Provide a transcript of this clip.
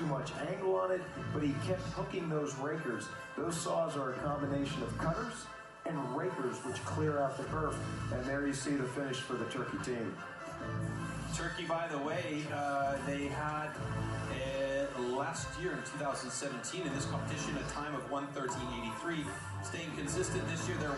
too much angle on it, but he kept hooking those rakers. Those saws are a combination of cutters and rakers which clear out the turf. And there you see the finish for the Turkey team. Turkey, by the way, uh, they had uh, last year in 2017 in this competition a time of 113.83. Staying consistent this year, they're